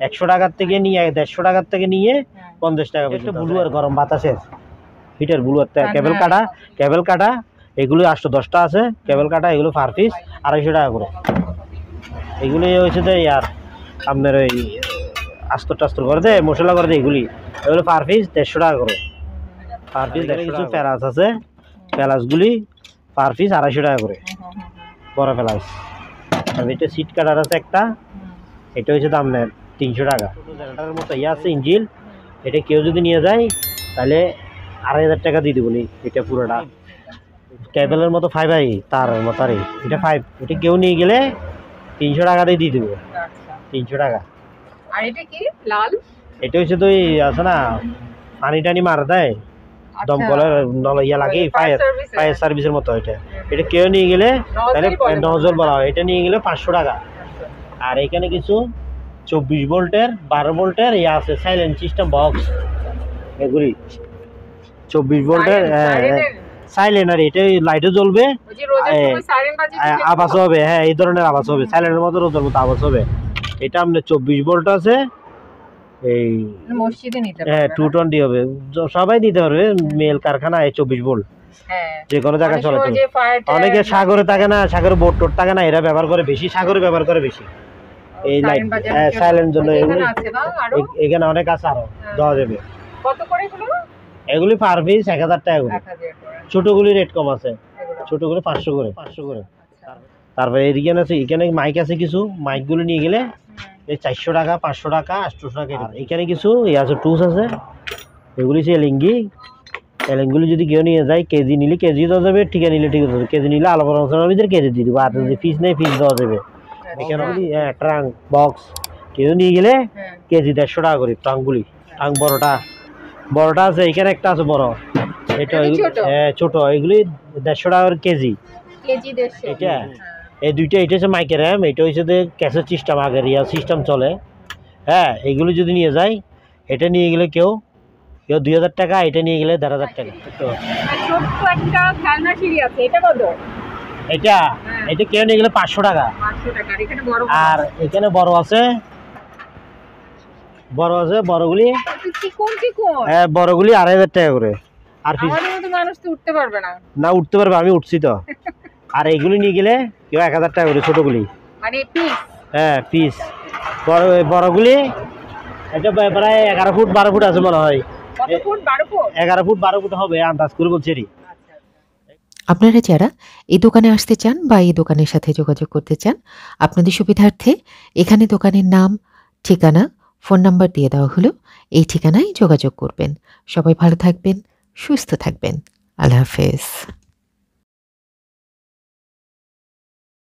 একশো টাকার থেকে নিয়ে দেড়শো টাকার থেকে নিয়ে পঞ্চাশ টাকা একটা ব্লু আর গরম বাতাসের হিটার ব্লু আর কেবল। কাটা কেবল কাটা এগুলো আটশো দশটা আছে। কেবল কাটা এগুলো পার পিস আড়াইশো টাকা করে। এগুলি হচ্ছে যে আর আপনার ওই আস্তর টাস্তর করে দেয় মশলা করে দেয় এগুলি। এগুলো পার পিস দেড়শো টাকা করে। পার পিস কিছু প্যারাস আছে প্যালাসগুলি পার পিস আড়াইশো টাকা করে। বড় প্যালাস আর এটা সিট কাটার আছে একটা এটা হচ্ছে দাম নেয় তিনশো টাকা। জেনারেটারের মতো ইয়ে আছে ইঞ্জিল। এটা কেউ যদি নিয়ে যায় তাহলে আড়াই হাজার টাকা দিয়ে দেবো নি এটা পুরোটা। কেবলের মতো ফাইবারই তার মতো আর এটা ফাইভ এটা কেউ নিয়ে গেলে তিনশো টাকা দিয়ে দিয়ে দেবো। আচ্ছা। তিনশো টাকা। আর এটা কি? লাল? এটা হচ্ছে তো আছে না? পানি টানি মারা দেয় আচ্ছা। দমকলের নল ইয়া লাগে ফায়ার ফায়ার সার্ভিসের মতো এটা এটা কেউ নিয়ে গেলে? তাহলে নজল বলা হয়। এটা নিয়ে গেলে পাঁচশো টাকা। আর এখানে কিছু চব্বিশ ভোল্টের বারো ভোল্টের ইয়ে আছে সাইলেন্ট সিস্টেম বক্স এগুলি চব্বিশ ভোল্টের সাইলেন্ট আর এটা লাইটও জ্বলবে। ওই যে রোজের এ, সময় siren বাজে আ- যে- আওয়াজ হবে হ্যাঁ এই ধরনের আওয়াজ হবে। সাইলেন্টের মতো রোদের মতো আওয়াজ হবে। এটা আপনার চব্বিশ ভোল্ট আছে। এই মসজিদে নিতে হ্যাঁ টু? টোয়েন্টি হবে সবাই দিতে পারবে মেল কারখানা এই চব্বিশ ভোল্ট হ্যাঁ যে কোনো জায়গায় চলে অনেকে সাগরে থাকে না সাগরে বোট টোট থাকে না এরা ব্যবহার করে বেশি সাগরে ব্যবহার করে বেশি এই লাইট হ্যাঁ সাইলেন্ট জন্য এগুলি আছে না আরও? এখানে অনেক আছে আরও হ্যাঁ। দেওয়া যাবে কত করে এগুলো? এগুলি পার পিস এক হাজার টাকা করে ছোটগুলি রেট কম আছে। ছোটগুলি পাঁচশো করে পাঁচশো করে আচ্ছা। তারপরে এদিকে আছে এখানে মাইক আছে কিছু মাইকগুলো নিয়ে গেলে। এই চারশো টাকা পাঁচশো টাকা আটশো টাকা এখানে কিছু আছে টুস আছে। এগুলি হচ্ছে এলিঙ্গি এলিঙ্গুলি যদি কেউ নিয়ে যায় কেজি নিলে কেজি দেওয়া যাবে ঠিকা নিলে ঠিক দেওয়া যাবে। কেজি নিলে আলাদা আলোচনার ভিতরে কেজি দিয়ে দেবো। আর যদি ফিস নেই ফিস দেওয়া যাবে। এখানে আচ্ছা। হ্যাঁ ট্রাঙ্ক বক্স কেউ নিয়ে গেলে হ্যাঁ। কেজি দেড়শো টাকা করে ট্রাঙ্কগুলি ট্রাঙ্ক বড়টা। বড়টা আছে এখানে একটা আছে বড়। এটা? হ্যাঁ ছোট। এগুলি দেড়শো টাকা করে কেজি। এটা? হ্যাঁ। এই দুইটা এটা হচ্ছে মাইকের র্যাম এটা হচ্ছে যে ক্যাসেট সিস্টেম আগের ইয়া সিস্টেম চলে হ্যাঁ এগুলো যদি নিয়ে যায় এটা নিয়ে গেলে কেউ কেউ দুই হাজার টাকা এটা নিয়ে গেলে দেড় হাজার টাকা এটা কত? এটা হ্যাঁ। কেউ নিয়ে গেলে পাঁচশো টাকা আর এখানে বড় আছে বড় আছে বড়গুলি। হ্যাঁ বড়গুলি আড়াই হাজার টাকা করে আর মানুষ তো উঠতে পারবে না না উঠতে পারবে আমি উঠছি তো <laughs> আর এইগুলি নিয়ে গেলে কেউ এক হাজার টাকা করে ছোটোগুলি। মানে হ্যাঁ পিস বড় বড়গুলি এটা প্রায়- এগারো ফুট বারো ফুট আছে মনে হয়। ফুট? বারো ফুট? এগারো ফুট বারো ফুট হবে আন্দাজ করে বলছি। আচ্ছা আচ্ছা। আপনারা যারা এই দোকানে আসতে চান বা এই দোকানের সাথে যোগাযোগ করতে চান আপনাদের সুবিধার্থে এখানে দোকানের নাম ঠিকানা ফোন নাম্বার দিয়ে দেওয়া হলো। এই ঠিকানায় যোগাযোগ করবেন। সবাই ভালো থাকবেন সুস্থ থাকবেন। আল্লাহ হাফেজ।